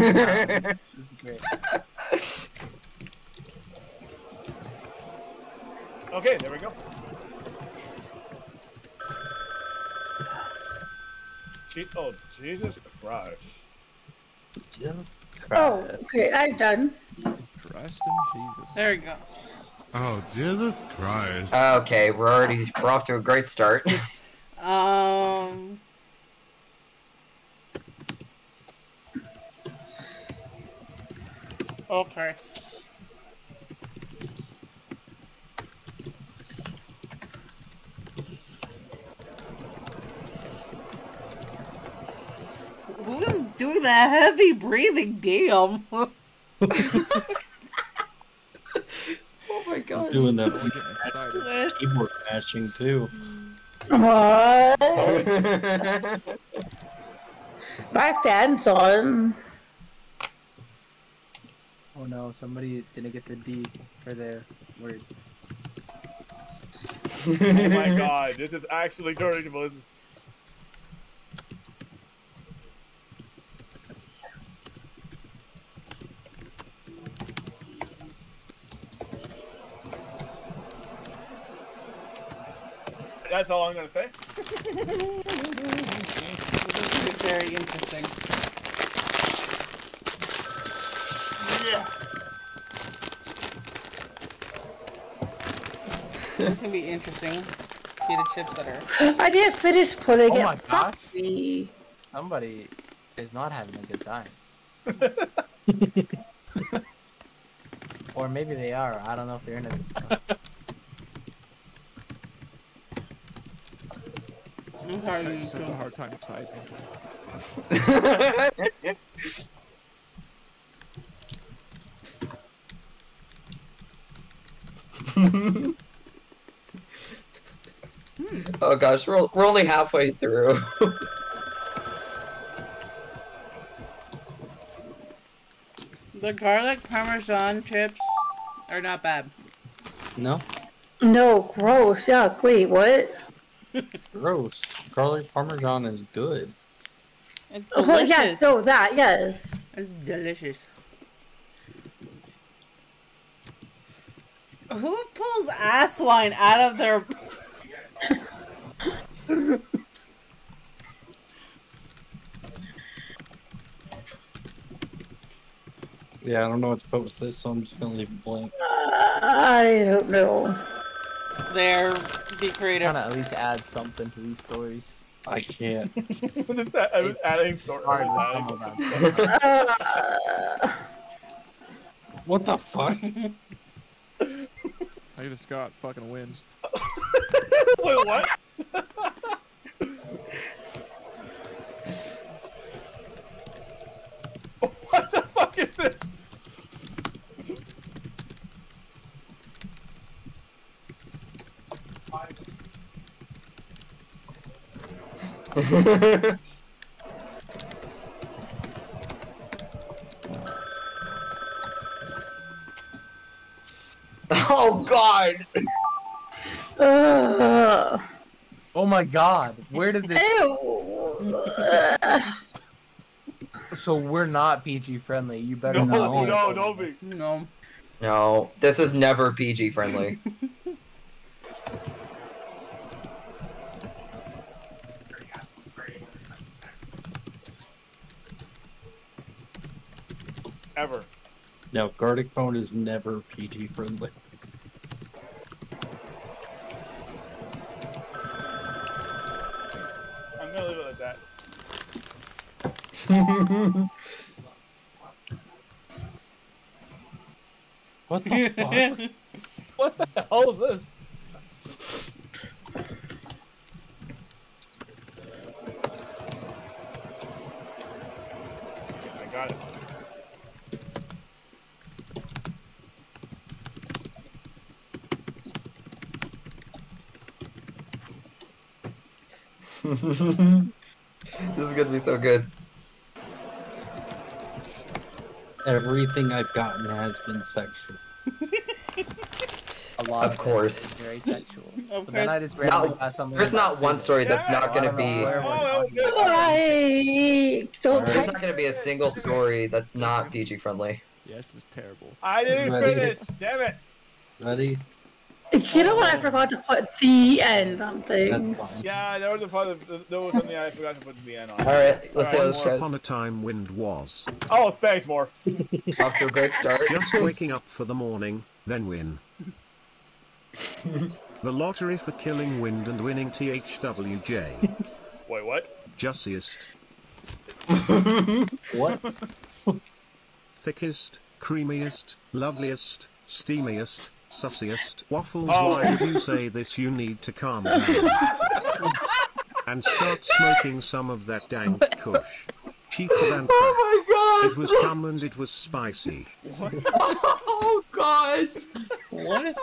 this is great. Okay, there we go. Je- oh, Jesus Christ. Just Oh, okay, I'm done. Christ and Jesus. There we go. Oh, Jesus Christ. Okay, we're already we're off to a great start. Um. Okay. Who's doing that heavy breathing? Damn. oh my God! He's doing We're that getting excited. keyboard mashing too. What? My fan's on. Oh no, somebody didn't get the D for their word. Oh my god, this is actually going to Melissa. That's all I'm gonna say. This is very interesting. Yeah. This is gonna be interesting. See the chips that are. I didn't finish putting Oh it. my Fuck gosh. me. Somebody is not having a good time. or maybe they are. I don't know if they're into this stuff. I'm sorry, Having such a hard time typing. oh gosh, we're, we're only halfway through. The garlic parmesan chips are not bad. No, No, gross. Yuck. Wait, what? gross. Garlic parmesan is good. It's oh, delicious. Oh, delicious. yes, so that, yes. It's delicious. Who pulls ass wine out of their? Yeah, I don't know what to put with this, so I'm just gonna leave it blank. I don't know. Their be trying creative. to at least add something to these stories. I can't. This- I was adding It's hard to adding- come about. Uh, What the fuck? I just got fucking wins. Wait, what? what the fuck is this? oh god! uh, Oh my god, where did this? ew. So we're not PG friendly. You better No, not. no, don't be. No. No, this is never PG friendly. Ever. No, garlic phone is never PG friendly. I'm gonna leave it like that. What the fuck? What the hell is this? I got it. this is gonna be so good. Everything I've gotten has been sexual. A lot Of it course. is Very sexual. Of But then I course. just randomly Not- something. There's not one physics. story that's Yeah, not gonna be. don't know where Oh, we're that was talking good. about. I don't There's not gonna be a single story that's not PG friendly. Yeah, this is terrible. I didn't Ready? finish. Damn it. Ready? You know what? I forgot to put the end on things. Yeah, there was a part of, there was something I forgot to put the end on. Alright, let's see how Alright, this Once goes. upon a time, wind was Oh, thanks, Morph. Off to a great start. just waking up for the morning, then win. The lottery for killing wind and winning THWJ. Wait, what? Jussiest. What? thickest, creamiest, loveliest, steamiest, sussiest. Waffles, Oh. why would you say this? You need to calm down. and start smoking some of that dank kush. Cheaper than crack. Oh It was cum and it was spicy. What? Oh god! What?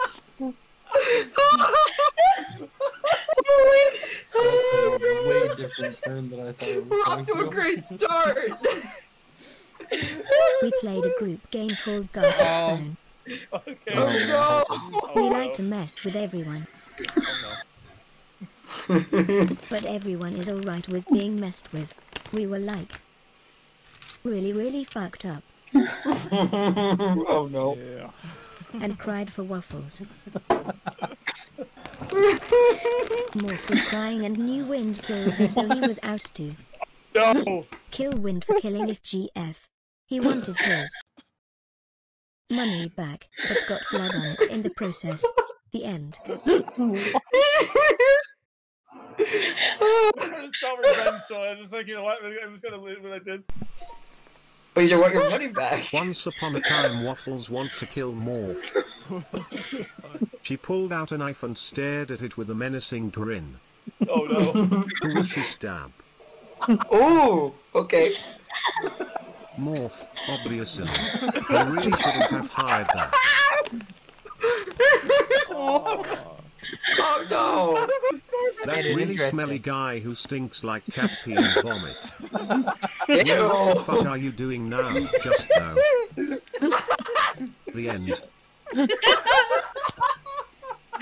Way different turn than I thought it was We're off to a to. great start! We played a group game called Gartic Phone. Oh. Okay. Oh no! Oh, We like to mess with everyone, Oh, no. but everyone is alright with being messed with. We were like, really, really fucked up, oh no. Yeah. and cried for waffles. Morph was crying and knew Wind killed her, so he was out to No! kill Wind for killing if GF. He wanted his money back, but got blood on it in the process. The end. It's not revenge, so I was just like, you know what? I'm just gonna leave it like this. But you want your money back. Once upon a time, Waffles want to kill Morph. She pulled out a knife and stared at it with a menacing grin. Oh no. Who will she stab? Ooh! Okay. Morph, obviously. I really shouldn't have hired that. Oh no! That really smelly guy who stinks like cat pee and vomit. What the fuck are you doing now? Just now. The end. Just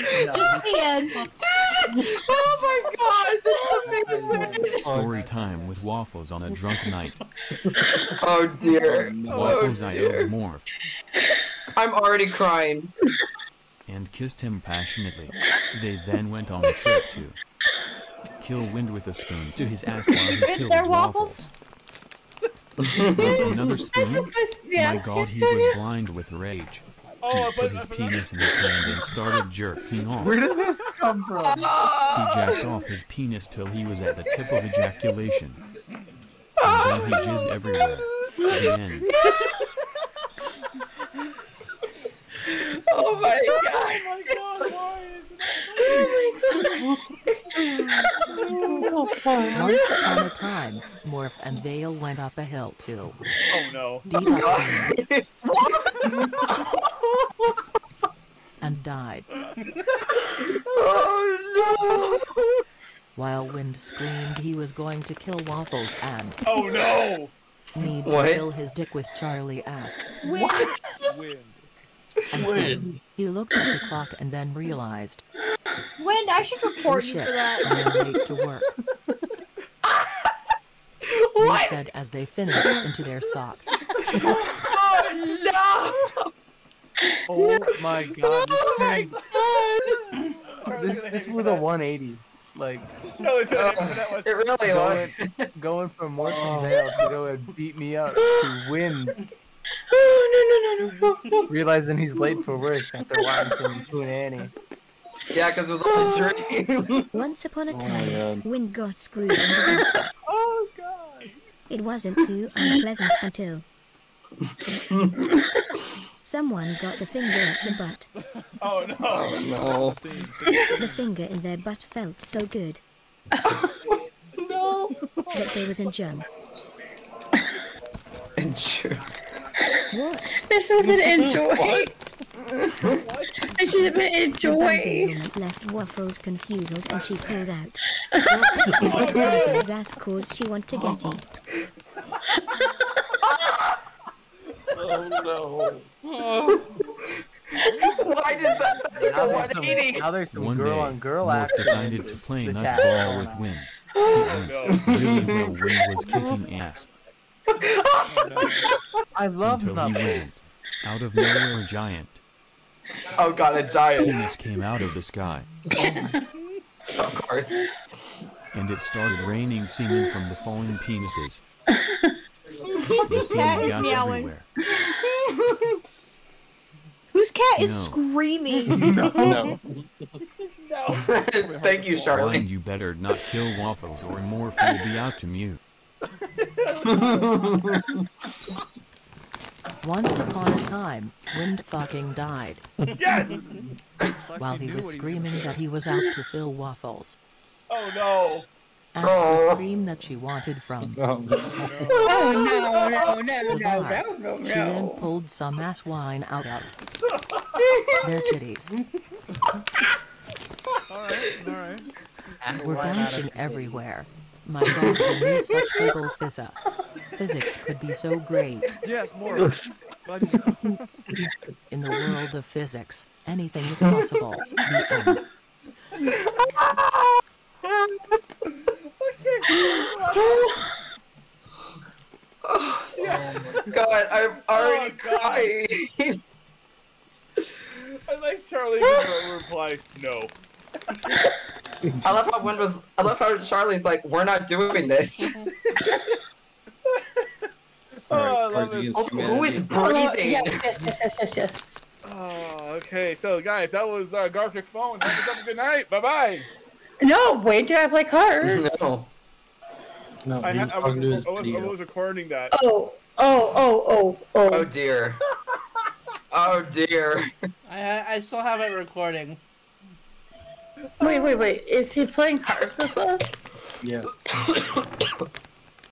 The end. Oh my god! This is amazing! Story time with Waffles on a drunk night. Oh dear. Oh Waffles I dear. Morph I'm already crying. and kissed him passionately. They then went on a trip to kill Wind with a spoon to his ass while he Is kills there Waffles. waffles? With another This spoon? is my, yeah. My god, he was blind with rage. Oh, He put his penis in his hand and started jerking off. Where did this come from? He jacked off his penis till he was at the tip of ejaculation. And then he jizzed everywhere. The end. Oh, oh my god! Oh my god, why? Once upon a time, Morph and Vale went up a hill too. Oh no. beat up Wind and died, oh no! while Wind screamed he was going to kill Waffles and Oh no! need to What? fill his dick with Charlie ass. Wind. And then he looked at the clock and then realized Wind, I should oh report you shit, for that. I'm late to work. They What? said as they finished into their sock. Oh no! Oh my god, oh this Oh my turned, god! this this was a 180. Like No, it's gonna happen that much. It really was. going going from Morphin oh. Vale to go and beat me up to win, Oh, no, no, no, no, no. realizing he's late for work after watching some Poon Annie. Yeah, because it was all a dream. Once upon a oh my time, God. Wind got screwed in the butt. Oh god. It wasn't too unpleasant until someone got a finger at the butt. Oh no. Oh The finger in their butt felt so good no! that they was a jump. no! What? This isn't enjoy. I should have been The enjoy. bamboozlement left Waffles confused and she pulled out. His ass caused she want to get it. Oh no! Why did that? That took now a there's some, now there's some One girl day, on girl Morph action. decided to play the nut ball with on. Win. No. Really well, Win was kicking ass I love until he Nubble. wasn't. Out of nowhere, a giant Oh god, a giant. penis came out of the sky, Of course. and it started raining semen from the falling penises. The cat semen is got meowing. everywhere. Whose cat is No. screaming? No. no. Thank you, Blind, Charlie. you better not kill Waffles or Morph will be out to mute. Once upon a time, Wind fucking died Yes. while he was screaming that he was out to fill waffles. Oh no. Asked Oh. the cream that she wanted from. Oh, Oh no no no the no bar. no no She then pulled some ass wine out of their titties. Alright, alright. We're bouncing everywhere. My god, such big ol' fizza. Physics could be so great. Yes, more. In the world of physics, anything is possible. The end. God, I'm already Oh, crying. I like Charlie to reply no. I love how Win was. I love how Charlie's like, "We're not doing this." Oh, I Alright, love Cards it. Against Also, who is Humanity. Oh, breathing? yes yes yes yes yes yes. Oh, okay. So, guys, that was uh, Gartic Phone. Have a good night. Bye bye. No, wait till I play cards. No. No, I, he ha- was I, was, talking to his I, was, I was recording that. Oh oh oh oh Oh oh. dear. Oh dear. I I still have it recording. Wait wait wait. Is he playing cards with us? Yeah.